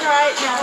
right now.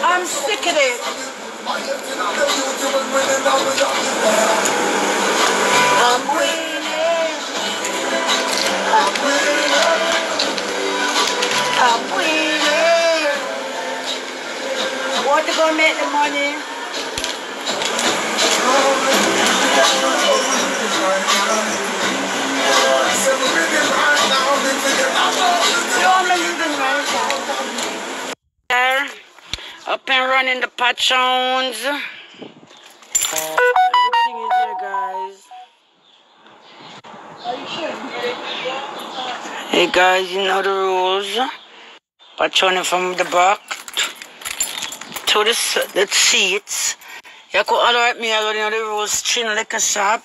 I'm sick of it. I'm winning. I'm winning. I'm winning. I want to go make the money. You only living right now. Up and running the patrons. Everything is here, guys. Hey guys, you know the rules. Patroning from the back to the, the seats. You could alert me already know the rules. Chin liquor shop.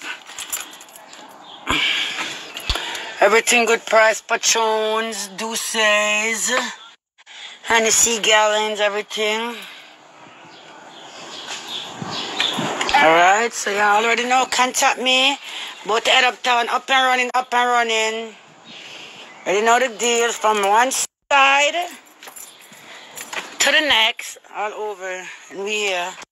Everything good price. Patrons, deuces, Hennessy gallons, everything. Alright, so y'all already know. Contact me. Both head up town, up and running, up and running. Already know the deals from one side to the next, all over. And we here.